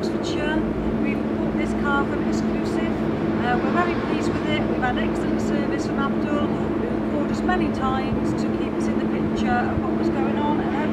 Oxfordshire. We've bought this car from Exclusive. Uh, we're very pleased with it. We've had excellent service from Abdul, who called us many times to keep us in the picture of what was going on.